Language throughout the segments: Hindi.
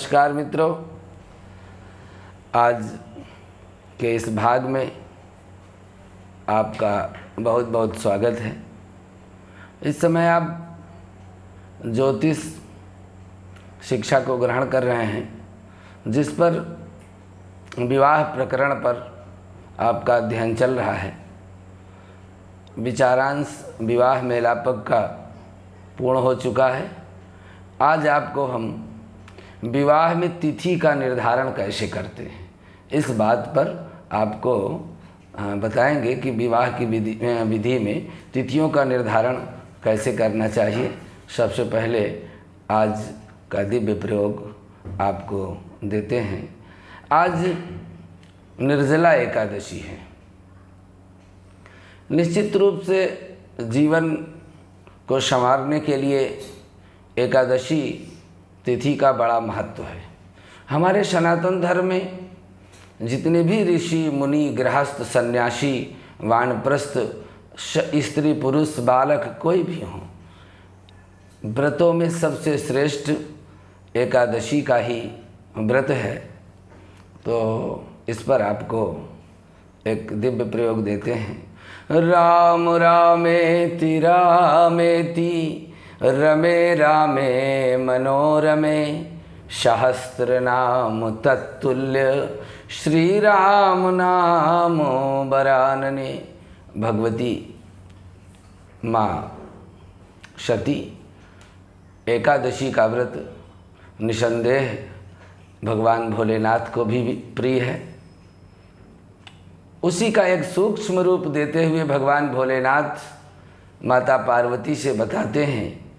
नमस्कार मित्रों। आज के इस भाग में आपका बहुत बहुत स्वागत है। इस समय आप ज्योतिष शिक्षा को ग्रहण कर रहे हैं, जिस पर विवाह प्रकरण पर आपका अध्ययन चल रहा है। विचारांश विवाह मेलापक का पूर्ण हो चुका है। आज आपको हम विवाह में तिथि का निर्धारण कैसे करते हैं? इस बात पर आपको बताएँगे कि विवाह की विधि विधि में तिथियों का निर्धारण कैसे करना चाहिए। सबसे पहले आज का दिव्य प्रयोग आपको देते हैं। आज निर्जला एकादशी है। निश्चित रूप से जीवन को संवारने के लिए एकादशी तिथि का बड़ा महत्व है। हमारे सनातन धर्म में जितने भी ऋषि, मुनि, गृहस्थ, सन्यासी, वानप्रस्थ स्त्री, पुरुष, बालक कोई भी हों, व्रतों में सबसे श्रेष्ठ एकादशी का ही व्रत है। तो इस पर आपको एक दिव्य प्रयोग देते हैं। राम, रामेति रामेति। रमे रामे, मनोरमे सहस्रनाम तत्तुल्य श्री राम नाम बरानने भगवती माँ सती एकादशी का व्रत, निसंदेह, भगवान भोलेनाथ को भी प्रिय है। उसी का एक सूक्ष्म रूप देते हुए भगवान भोलेनाथ माता पार्वती से बताते हैं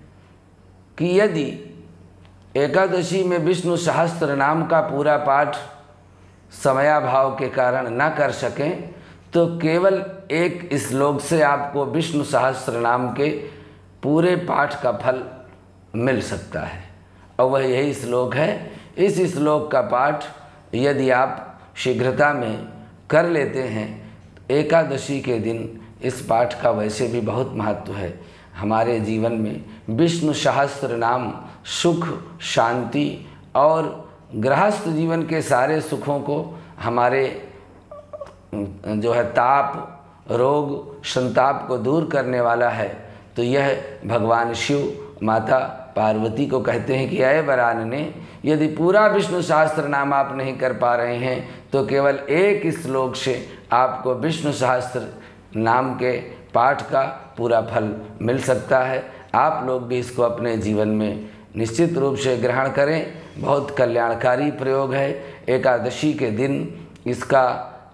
कि यदि एकादशी में विष्णु सहस्त्र नाम का पूरा पाठ समयाभाव के कारण न कर सकें तो केवल एक श्लोक से आपको विष्णु सहस्त्र नाम के पूरे पाठ का फल मिल सकता है। और वह यही श्लोक है। इस श्लोक का पाठ यदि आप शीघ्रता में कर लेते हैं, एकादशी के दिन इस पाठ का वैसे भी बहुत महत्व है। हमारे जीवन में विष्णु सहस्त्र नाम सुख, शांति और गृहस्थ जीवन के सारे सुखों को हमारे जो है ताप, रोग, संताप को दूर करने वाला है। तो यह भगवान शिव माता पार्वती को कहते हैं कि अय बरान ने यदि पूरा विष्णु शास्त्र नाम आप नहीं कर पा रहे हैं तो केवल एक श्लोक से आपको विष्णु शास्त्र नाम के पाठ का पूरा फल मिल सकता है। आप लोग भी इसको अपने जीवन में निश्चित रूप से ग्रहण करें। बहुत कल्याणकारी प्रयोग है। एकादशी के दिन इसका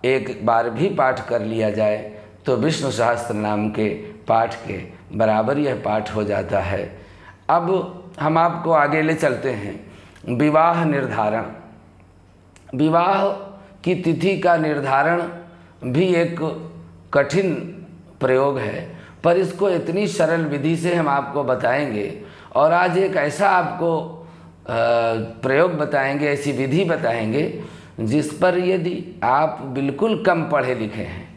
एक बार भी पाठ कर लिया जाए तो विष्णु सहस्त्र नाम के पाठ के बराबर यह पाठ हो जाता है। अब हम आपको आगे ले चलते हैं। विवाह निर्धारण। विवाह की तिथि का निर्धारण भी एक कठिन प्रयोग है, पर इसको इतनी सरल विधि से हम आपको बताएँगे। और आज एक ऐसा आपको प्रयोग बताएँगे, ऐसी विधि बताएँगे, जिस पर यदि आप बिल्कुल कम पढ़े लिखे हैं,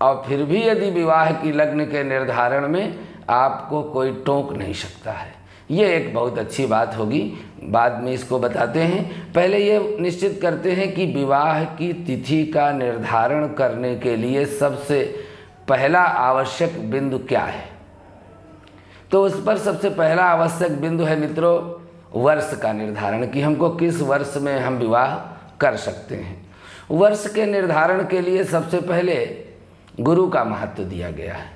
और फिर भी यदि विवाह की लग्न के निर्धारण में आपको कोई टोक नहीं सकता है। ये एक बहुत अच्छी बात होगी। बाद में इसको बताते हैं। पहले ये निश्चित करते हैं कि विवाह की तिथि का निर्धारण करने के लिए सबसे पहला आवश्यक बिंदु क्या है? तो उस पर सबसे पहला आवश्यक बिंदु है मित्रों, वर्ष का निर्धारण कि हमको किस वर्ष में हम विवाह कर सकते हैं। वर्ष के निर्धारण के लिए सबसे पहले गुरु का महत्व दिया गया है,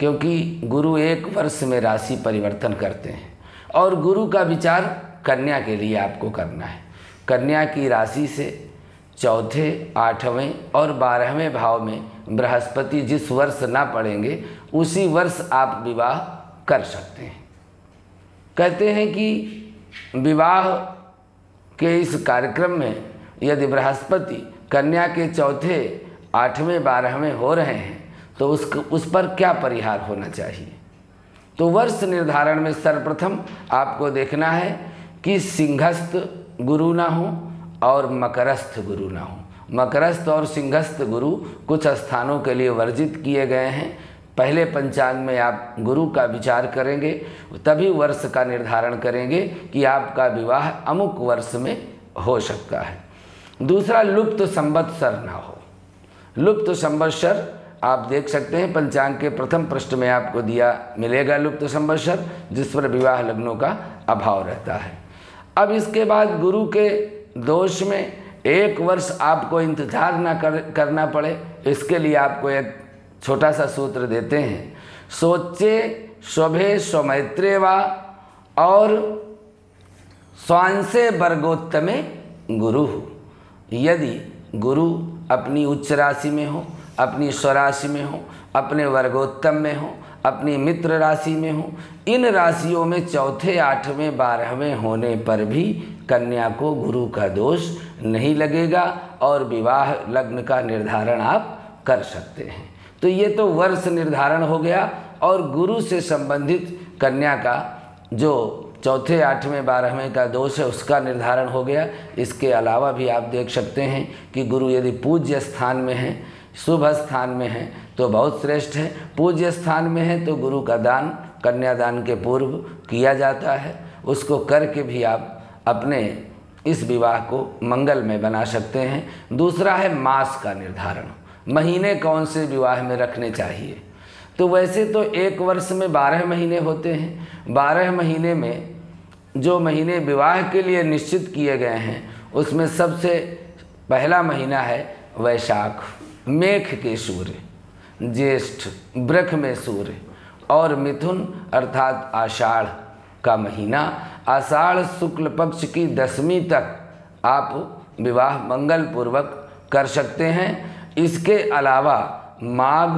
क्योंकि गुरु एक वर्ष में राशि परिवर्तन करते हैं और गुरु का विचार कन्या के लिए आपको करना है। कन्या की राशि से चौथे, आठवें और बारहवें भाव में बृहस्पति जिस वर्ष ना पड़ेंगे, उसी वर्ष आप विवाह कर सकते हैं। कहते हैं कि विवाह के इस कार्यक्रम में यदि बृहस्पति कन्या के चौथे, आठवें, बारहवें हो रहे हैं तो उस उस पर क्या परिहार होना चाहिए? तो वर्ष निर्धारण में सर्वप्रथम आपको देखना है कि सिंहस्थ गुरु ना हो और मकरस्थ गुरु ना हो। मकरस्थ और सिंहस्थ गुरु कुछ स्थानों के लिए वर्जित किए गए हैं। पहले पंचांग में आप गुरु का विचार करेंगे, तभी वर्ष का निर्धारण करेंगे कि आपका विवाह अमुक वर्ष में हो सकता है। दूसरा, लुप्त संवत्सर ना हो। लुप्त संवत्सर आप देख सकते हैं, पंचांग के प्रथम पृष्ठ में आपको दिया मिलेगा लुप्त संवत्सर, जिस पर विवाह लग्नों का अभाव रहता है। अब इसके बाद गुरु के दोष में एक वर्ष आपको इंतज़ार ना कर, करना पड़े, इसके लिए आपको एक छोटा सा सूत्र देते हैं। सोचे शोभे स्वमैत्रे और स्वांसे वर्गोत्तमे गुरु। यदि गुरु अपनी उच्च राशि में हो, अपनी स्वराशि में हो, अपने वर्गोत्तम में हो अपनी मित्र राशि में हो। इन राशियों में चौथे, आठवें, बारहवें होने पर भी कन्या को गुरु का दोष नहीं लगेगा और विवाह लग्न का निर्धारण आप कर सकते हैं। तो ये तो वर्ष निर्धारण हो गया और गुरु से संबंधित कन्या का जो चौथे, आठवें, बारहवें का दोष है, उसका निर्धारण हो गया। इसके अलावा भी आप देख सकते हैं कि गुरु यदि पूज्य स्थान में है शुभ स्थान में है तो बहुत श्रेष्ठ है। पूज्य स्थान में है तो गुरु का दान कन्यादान के पूर्व किया जाता है। उसको करके भी आप अपने इस विवाह को मंगल में बना सकते हैं। दूसरा है मास का निर्धारण। महीने कौन से विवाह में रखने चाहिए? तो वैसे तो एक वर्ष में बारह महीने होते हैं। बारह महीने में जो महीने विवाह के लिए निश्चित किए गए हैं, उसमें सबसे पहला महीना है वैशाख। मेघ के सूर्य, ज्येष्ठ ब्रख में सूर्य और मिथुन अर्थात आषाढ़ का महीना, आषाढ़ शुक्ल पक्ष की दसवीं तक आप विवाह मंगल पूर्वक कर सकते हैं। इसके अलावा माघ,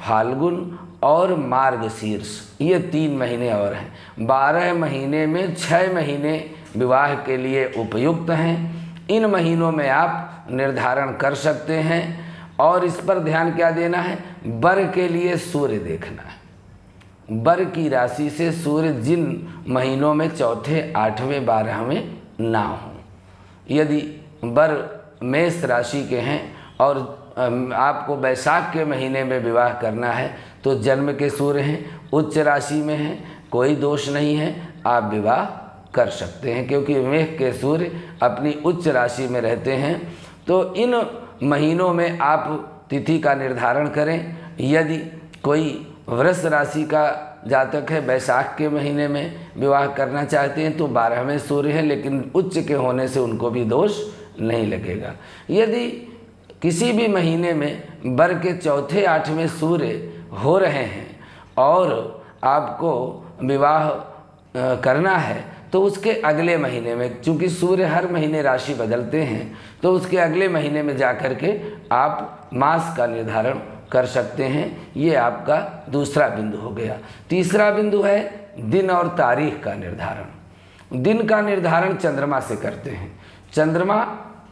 फाल्गुन और मार्गशीर्ष, ये तीन महीने और हैं। बारह महीने में छः महीने विवाह के लिए उपयुक्त हैं। इन महीनों में आप निर्धारण कर सकते हैं। और इस पर ध्यान क्या देना है? बर के लिए सूर्य देखना है। बर की राशि से सूर्य जिन महीनों में चौथे, आठवें, बारहवें ना हो। यदि बर मेष राशि के हैं और आपको बैसाख के महीने में विवाह करना है तो जन्म के सूर्य हैं, उच्च राशि में हैं, कोई दोष नहीं है, आप विवाह कर सकते हैं, क्योंकि मेघ के सूर्य अपनी उच्च राशि में रहते हैं। तो इन महीनों में आप तिथि का निर्धारण करें। यदि कोई वृष राशि का जातक है, बैसाख के महीने में विवाह करना चाहते हैं तो बारहवें सूर्य हैं, लेकिन उच्च के होने से उनको भी दोष नहीं लगेगा। यदि किसी भी महीने में बर के चौथे आठवें सूर्य हो रहे हैं और आपको विवाह करना है तो उसके अगले महीने में, चूँकि सूर्य हर महीने राशि बदलते हैं तो उसके अगले महीने में जा कर के आप मास का निर्धारण कर सकते हैं। ये आपका दूसरा बिंदु हो गया। तीसरा बिंदु है दिन और तारीख का निर्धारण। दिन का निर्धारण चंद्रमा से करते हैं। चंद्रमा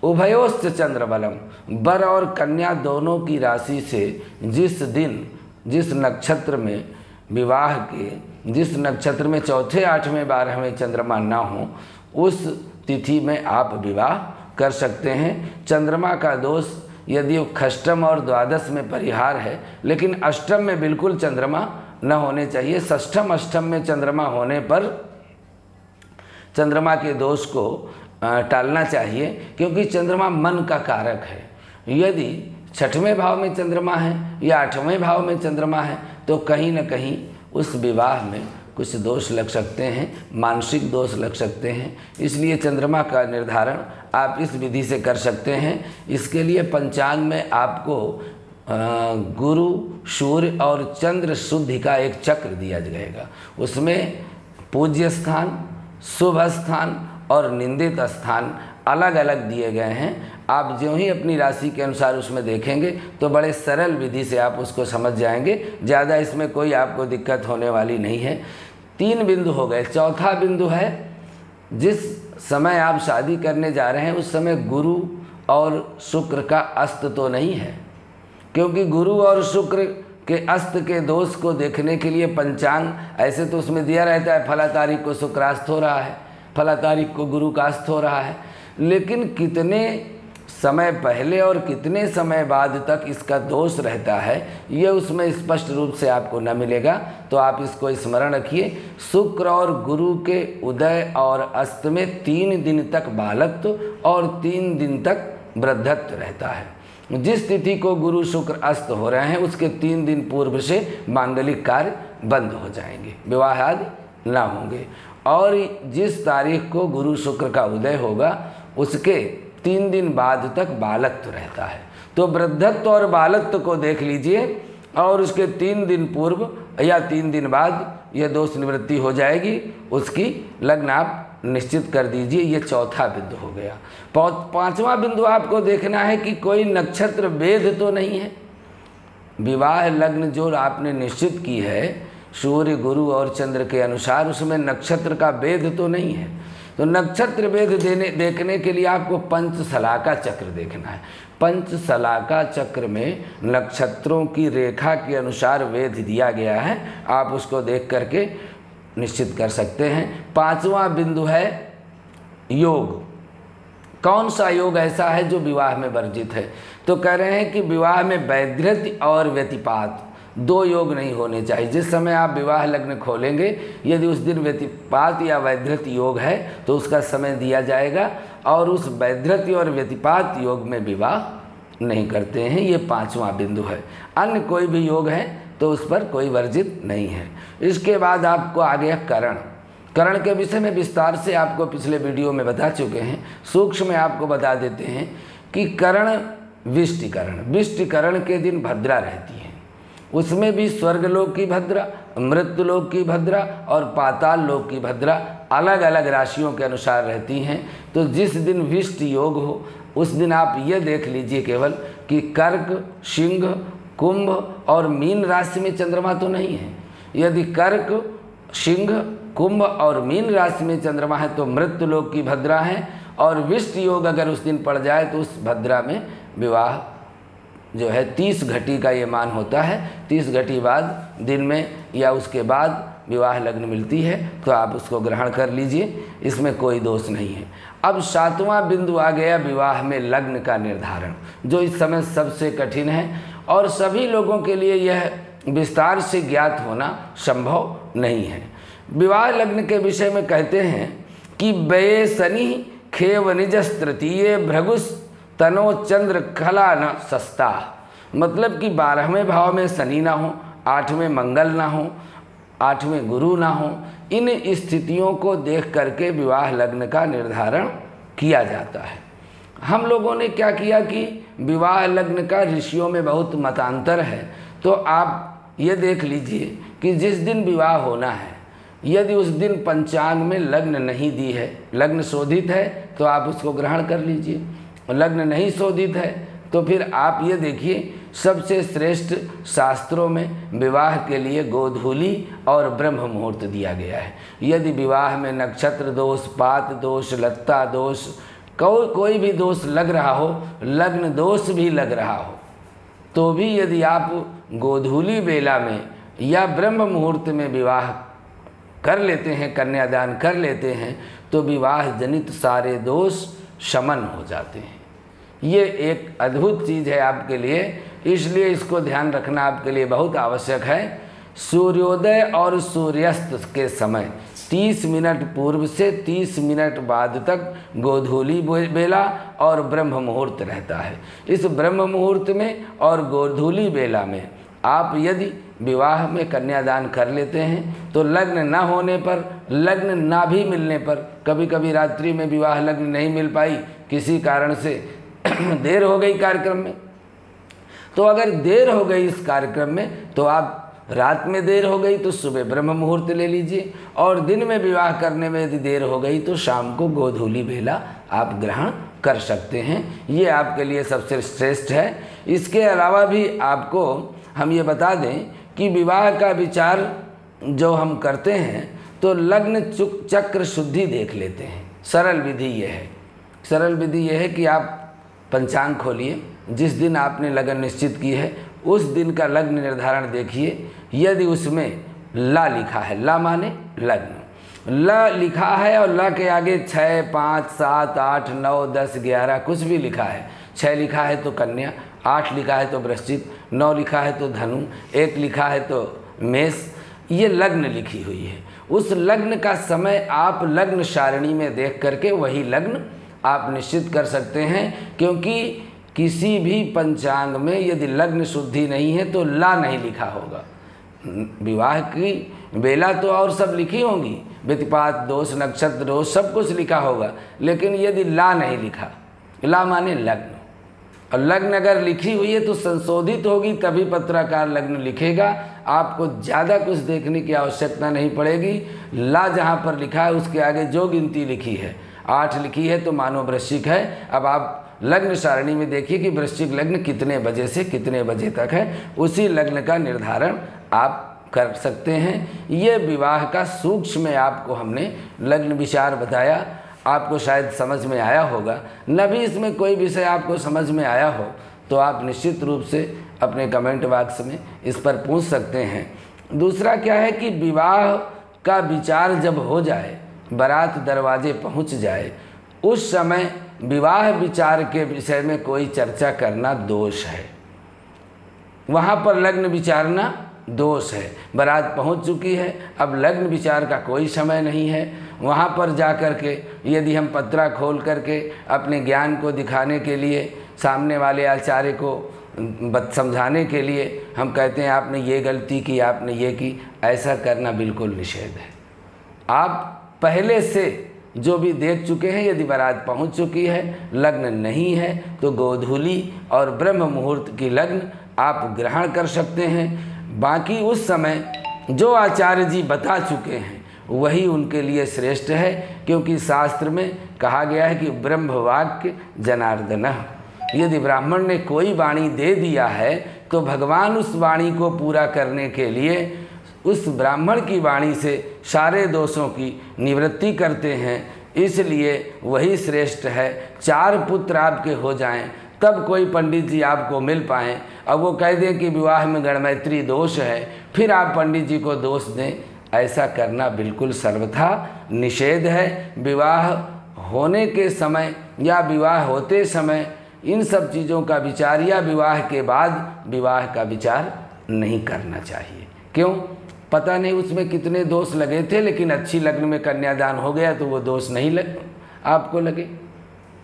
उभयोस्त चंद्रबलम बर और कन्या दोनों की राशि से जिस दिन, जिस नक्षत्र में विवाह के जिस नक्षत्र में चौथे, आठवें, बारहवें चंद्रमा ना हो, उस तिथि में आप विवाह कर सकते हैं। चंद्रमा का दोष यदि खष्टम और द्वादश में परिहार है, लेकिन अष्टम में बिल्कुल चंद्रमा न होने चाहिए। षष्ठम, अष्टम में चंद्रमा होने पर चंद्रमा के दोष को टालना चाहिए, क्योंकि चंद्रमा मन का कारक है। यदि छठवें भाव में चंद्रमा है या आठवें भाव में चंद्रमा है तो कहीं ना कहीं उस विवाह में कुछ दोष लग सकते हैं, मानसिक दोष लग सकते हैं। इसलिए चंद्रमा का निर्धारण आप इस विधि से कर सकते हैं। इसके लिए पंचांग में आपको गुरु, सूर्य और चंद्र शुद्धि का एक चक्र दिया जाएगा। उसमें पूज्य स्थान, शुभ स्थान और निंदित स्थान अलग अलग दिए गए हैं। आप जो ही अपनी राशि के अनुसार उसमें देखेंगे तो बड़े सरल विधि से आप उसको समझ जाएँगे। ज़्यादा इसमें कोई आपको दिक्कत होने वाली नहीं है। तीन बिंदु हो गए। चौथा बिंदु है, जिस समय आप शादी करने जा रहे हैं, उस समय गुरु और शुक्र का अस्त तो नहीं है। क्योंकि गुरु और शुक्र के अस्त के दोष को देखने के लिए पंचांग, ऐसे तो उसमें दिया रहता है फला तारीख को शुक्रास्त हो रहा है फला तारीख को गुरु का अस्त हो रहा है। लेकिन कितने समय पहले और कितने समय बाद तक इसका दोष रहता है, ये उसमें स्पष्ट रूप से आपको न मिलेगा। तो आप इसको स्मरण रखिए। शुक्र और गुरु के उदय और अस्त में तीन दिन तक बालत्व और तीन दिन तक वृद्धत्व रहता है। जिस तिथि को गुरु शुक्र अस्त हो रहे हैं, उसके तीन दिन पूर्व से मांगलिक कार्य बंद हो जाएँगे विवाह आदि ना होंगे। और जिस तारीख को गुरु शुक्र का उदय होगा, उसके तीन दिन बाद तक बालत्व रहता है। तो वृद्धत्व और बालत्व को देख लीजिए और उसके तीन दिन पूर्व या तीन दिन बाद यह दोष निवृत्ति हो जाएगी, उसकी लग्न आप निश्चित कर दीजिए, ये चौथा बिंदु हो गया। पांचवा बिंदु आपको देखना है कि कोई नक्षत्र वेद तो नहीं है। विवाह लग्न जो आपने निश्चित की है, सूर्य, गुरु और चंद्र के अनुसार, उसमें नक्षत्र का वेद तो नहीं है। तो नक्षत्र वेद देने, देखने के लिए आपको पंच सलाका चक्र देखना है। पंच सलाका चक्र में नक्षत्रों की रेखा के अनुसार वेद दिया गया है। आप उसको देख करके निश्चित कर सकते हैं। पांचवा बिंदु है योग। कौन सा योग ऐसा है जो विवाह में वर्जित है? तो कह रहे हैं कि विवाह में वैधृत और व्यतिपात। दो योग नहीं होने चाहिए। जिस समय आप विवाह लग्न खोलेंगे, यदि उस दिन व्यतिपात या वैधृत योग है तो उसका समय दिया जाएगा और उस वैधृत और व्यतिपात योग में विवाह नहीं करते हैं। ये पांचवा बिंदु है। अन्य कोई भी योग है तो उस पर कोई वर्जित नहीं है। इसके बाद आपको आ गया करण। करण के विषय में विस्तार से आपको पिछले वीडियो में बता चुके हैं। सूक्ष्म में आपको बता देते हैं कि करण विष्टिकरण। विष्टिकरण के दिन भद्रा रहती है। उसमें भी स्वर्गलोक की भद्रा, मृत्युलोक की भद्रा और पाताल लोक की भद्रा अलग अलग राशियों के अनुसार रहती हैं। तो जिस दिन विष्ट योग हो, उस दिन आप ये देख लीजिए केवल कि कर्क, सिंह, कुंभ और मीन राशि में चंद्रमा तो नहीं है। यदि कर्क, सिंह, कुंभ और मीन राशि में चंद्रमा है तो मृत्यु लोक की भद्रा है और विष्ट योग अगर उस दिन पड़ जाए तो उस भद्रा में विवाह जो है तीस घटी का ये मान होता है। तीस घटी बाद दिन में या उसके बाद विवाह लग्न मिलती है तो आप उसको ग्रहण कर लीजिए, इसमें कोई दोष नहीं है। अब सातवां बिंदु आ गया विवाह में लग्न का निर्धारण, जो इस समय सबसे कठिन है, और सभी लोगों के लिए यह विस्तार से ज्ञात होना संभव नहीं है। विवाह लग्न के विषय में कहते हैं कि बे शनि खेव निजस तृतीय भ्रगुस तनो चंद्र खला न सस्ता। मतलब कि बारहवें भाव में शनि ना हो, आठवें मंगल ना हो, आठवें गुरु ना हो, इन स्थितियों को देख करके विवाह लग्न का निर्धारण किया जाता है। हम लोगों ने क्या किया कि विवाह लग्न का ऋषियों में बहुत मतांतर है। तो आप ये देख लीजिए कि जिस दिन विवाह होना है, यदि उस दिन पंचांग में लग्न नहीं दी है, लग्न शोधित है तो आप उसको ग्रहण कर लीजिए। लग्न नहीं शोधित है तो फिर आप ये देखिए, सबसे श्रेष्ठ शास्त्रों में विवाह के लिए गोधूली और ब्रह्म मुहूर्त दिया गया है। यदि विवाह में नक्षत्र दोष, पात दोष, लत्ता दोष कोई कोई भी दोष लग रहा हो, लग्न दोष भी लग रहा हो तो भी यदि आप गोधूली बेला में या ब्रह्म मुहूर्त में विवाह कर लेते हैं, कन्यादान कर लेते हैं तो विवाह जनित सारे दोष शमन हो जाते हैं। ये एक अद्भुत चीज़ है आपके लिए, इसलिए इसको ध्यान रखना आपके लिए बहुत आवश्यक है। सूर्योदय और सूर्यास्त के समय 30 मिनट पूर्व से 30 मिनट बाद तक गोधूली बेला और ब्रह्म मुहूर्त रहता है। इस ब्रह्म मुहूर्त में और गोधूली बेला में आप यदि विवाह में कन्यादान कर लेते हैं तो लग्न न होने पर, लग्न ना भी मिलने पर कभी कभी रात्रि में विवाह लग्न नहीं मिल पाई, किसी कारण से देर हो गई कार्यक्रम में। तो अगर देर हो गई इस कार्यक्रम में तो आप रात में देर हो गई तो सुबह ब्रह्म मुहूर्त ले लीजिए, और दिन में विवाह करने में यदि देर हो गई तो शाम को गोधूली बेला आप ग्रहण कर सकते हैं। ये आपके लिए सबसे श्रेष्ठ है। इसके अलावा भी आपको हम ये बता दें कि विवाह का विचार जो हम करते हैं तो लग्न चक्र शुद्धि देख लेते हैं। सरल विधि यह है। सरल विधि यह है कि आप पंचांग खोलिए। जिस दिन आपने लगन निश्चित की है, उस दिन का लग्न निर्धारण देखिए। यदि उसमें ला लिखा है, ला माने लग्न। ल लिखा है और ल के आगे छः पाँच, सात, आठ, नौ, दस, ग्यारह, कुछ भी लिखा है। छः लिखा है तो कन्या आठ लिखा है तो वृश्चिक, नौ लिखा है तो धनु, एक लिखा है तो मेष, ये लग्न लिखी हुई है। उस लग्न का समय आप लग्न सारणी में देख करके वही लग्न आप निश्चित कर सकते हैं, क्योंकि किसी भी पंचांग में यदि लग्न शुद्धि नहीं है तो ला नहीं लिखा होगा। विवाह की बेला तो और सब लिखी होंगी व्यतिपात दोष, नक्षत्र, दोष, सब कुछ लिखा होगा, लेकिन यदि ला नहीं लिखा, ला माने लग्न। और लग्न अगर लिखी हुई है तो संशोधित होगी, तभी पत्राकार लग्न लिखेगा। आपको ज़्यादा कुछ देखने की आवश्यकता नहीं पड़ेगी। ला जहाँ पर लिखा है, उसके आगे जो गिनती लिखी है। आठ लिखी है तो मानो वृश्चिक है। अब आप लग्न सारणी में देखिए कि वृश्चिक लग्न कितने बजे से कितने बजे तक है। उसी लग्न का निर्धारण आप कर सकते हैं। ये विवाह का सूक्ष्म में आपको हमने लग्न विचार बताया। आपको शायद समझ में आया होगा। न भी इसमें कोई विषय आपको समझ में आया हो तो आप निश्चित रूप से अपने कमेंट बॉक्स में इस पर पूछ सकते हैं। दूसरा क्या है कि विवाह का विचार जब हो जाए, बारात दरवाजे पहुँच जाए, उस समय विवाह विचार के विषय में कोई चर्चा करना दोष है। वहाँ पर लग्न विचारना दोष है। बारात पहुँच चुकी है। अब लग्न विचार का कोई समय नहीं है। वहाँ पर जा कर के, यदि हम पत्रा खोल करके अपने ज्ञान को दिखाने के लिए, सामने वाले आचार्य को समझाने के लिए हम कहते हैं, आपने ये गलती की, आपने ये की, ऐसा करना बिल्कुल निषेध है। आप पहले से जो भी देख चुके हैं, यदि बारात पहुँच चुकी है, लग्न नहीं है तो गोधूली और ब्रह्म मुहूर्त की लग्न आप ग्रहण कर सकते हैं। बाकी उस समय जो आचार्य जी बता चुके हैं, वही उनके लिए श्रेष्ठ है, क्योंकि शास्त्र में कहा गया है कि ब्रह्म वाक्य जनार्दन। यदि ब्राह्मण ने कोई वाणी दे दिया है तो भगवान उस वाणी को पूरा करने के लिए उस ब्राह्मण की वाणी से सारे दोषों की निवृत्ति करते हैं। इसलिए वही श्रेष्ठ है। चार पुत्र आपके हो जाएँ तब कोई पंडित जी आपको मिल पाए अब वो कह दें कि विवाह में गणमैत्री दोष है, फिर आप पंडित जी को दोष दें। ऐसा करना बिल्कुल सर्वथा निषेध है। विवाह होने के समय या विवाह होते समय इन सब चीज़ों का विचार या विवाह के बाद विवाह का विचार नहीं करना चाहिए। क्यों? पता नहीं उसमें कितने दोष लगे थे, लेकिन अच्छी लग्न में कन्यादान हो गया तो वो दोष नहीं लग आपको लगे?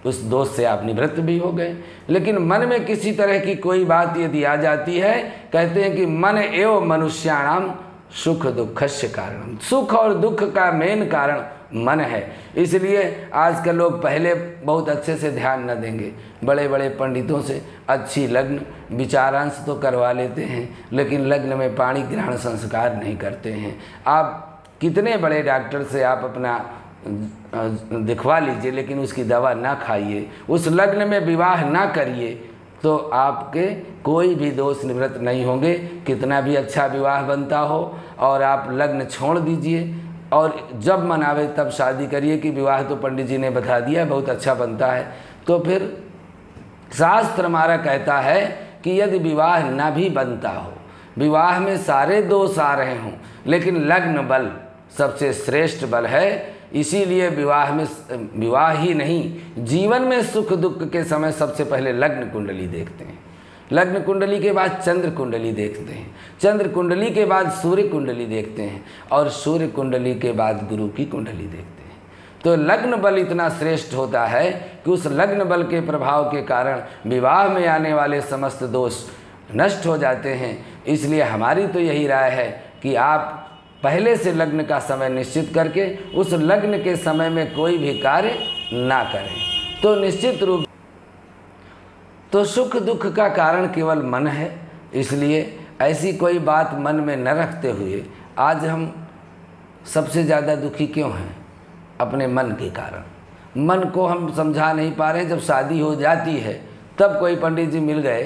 उस दोष से आप निवृत्त भी हो गए। लेकिन मन में किसी तरह की कोई बात यदि आ जाती है, कहते हैं कि मन एवं मनुष्याणाम सुख दुख से कारण। सुख और दुख का मेन कारण मन है। इसलिए आजकल लोग पहले बहुत अच्छे से ध्यान न देंगे। बड़े बड़े पंडितों से अच्छी लग्न, विचारांश तो करवा लेते हैं, लेकिन लग्न में पाणी ग्रहण संस्कार नहीं करते हैं। आप कितने बड़े डॉक्टर से आप अपना दिखवा लीजिए, लेकिन उसकी दवा ना खाइए। उस लग्न में विवाह ना करिए तो आपके कोई भी दोष निवृत्त नहीं होंगे। कितना भी अच्छा विवाह बनता हो, और आप लग्न छोड़ दीजिए, और जब मनावे तब शादी करिए कि विवाह तो पंडित जी ने बता दिया, बहुत अच्छा बनता है। तो फिर शास्त्र हमारा कहता है कि यदि विवाह न भी बनता हो, विवाह में सारे दोष आ रहे हों, लेकिन लग्न बल सबसे श्रेष्ठ बल है इसीलिए विवाह में विवाह ही नहीं, जीवन में सुख दुख के समय सबसे पहले लग्न कुंडली देखते हैं। लग्न कुंडली के बाद चंद्र कुंडली देखते हैं। चंद्र कुंडली के बाद सूर्य कुंडली देखते हैं और सूर्य कुंडली के बाद गुरु की कुंडली देखते हैं। तो लग्न बल इतना श्रेष्ठ होता है कि उस लग्न बल के प्रभाव के कारण विवाह में आने वाले समस्त दोष नष्ट हो जाते हैं। इसलिए हमारी तो यही राय है कि आप पहले से लग्न का समय निश्चित करके उस लग्न के समय में कोई भी कार्य ना करें। तो निश्चित रूप तो सुख दुख का कारण केवल मन है, इसलिए ऐसी कोई बात मन में न रखते हुए आज हम सबसे ज़्यादा दुखी क्यों हैं? अपने मन के कारण। मन को हम समझा नहीं पा रहे, जब शादी हो जाती है, तब कोई पंडित जी मिल गए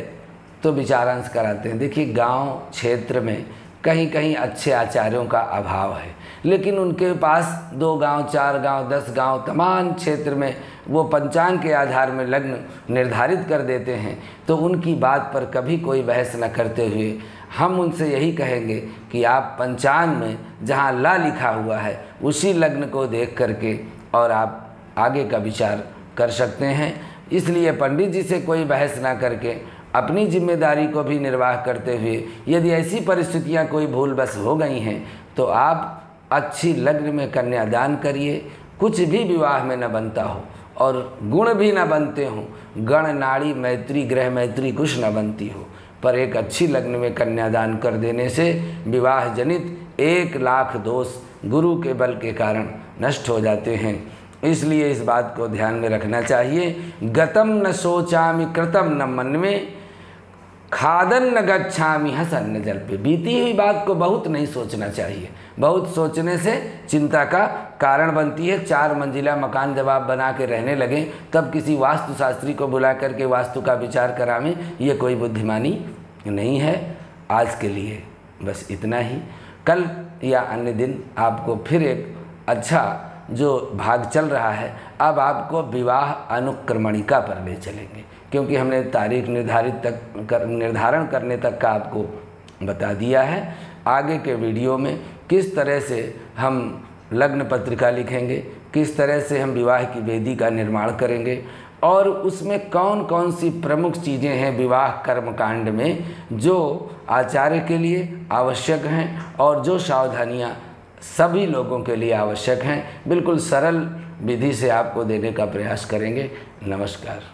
तो विचारांश कराते हैं। देखिए, गाँव क्षेत्र में कहीं कहीं अच्छे आचार्यों का अभाव है। लेकिन उनके पास दो गाँव, चार गाँव, दस गाँव, तमाम क्षेत्र में वो पंचांग के आधार में लग्न निर्धारित कर देते हैं तो उनकी बात पर कभी कोई बहस न करते हुए हम उनसे यही कहेंगे कि आप पंचांग में जहाँ ला लिखा हुआ है उसी लग्न को देख करके और आप आगे का विचार कर सकते हैं। इसलिए पंडित जी से कोई बहस ना करके अपनी ज़िम्मेदारी को भी निर्वाह करते हुए यदि ऐसी परिस्थितियाँ कोई भूल बस हो गई हैं तो आप अच्छी लग्न में कन्यादान करिए। कुछ भी विवाह में न बनता हो और गुण भी न बनते हों, गण, नाड़ी, मैत्री, ग्रह, मैत्री कुछ न बनती हो। पर एक अच्छी लग्न में कन्यादान कर देने से विवाह जनित एक लाख दोष गुरु के बल के कारण नष्ट हो जाते हैं। इसलिए इस बात को ध्यान में रखना चाहिए। गतम न सोचामि कृतम न मन में खादन न गच्छामी, हसन न जल पे बीती हुई बात को बहुत नहीं सोचना चाहिए। बहुत सोचने से चिंता का कारण बनती है। चार मंजिला मकान जब आप बना के रहने लगे, तब किसी वास्तुशास्त्री को बुला करके वास्तु का विचार करावें, ये कोई बुद्धिमानी नहीं है आज के लिए। बस इतना ही। कल या अन्य दिन आपको फिर एक अच्छा जो भाग चल रहा है, अब आपको विवाह अनुक्रमणिका पर ले चलेंगे। क्योंकि हमने तारीख निर्धारित तक कर, निर्धारण करने तक का आपको बता दिया है। आगे के वीडियो में किस तरह से हम लग्न पत्रिका लिखेंगे, किस तरह से हम विवाह की वेदी का निर्माण करेंगे, और उसमें कौन कौन सी प्रमुख चीज़ें हैं विवाह कर्मकांड में जो आचार्य के लिए आवश्यक हैं और जो सावधानियाँ सभी लोगों के लिए आवश्यक हैं। बिल्कुल सरल विधि से आपको देने का प्रयास करेंगे। नमस्कार।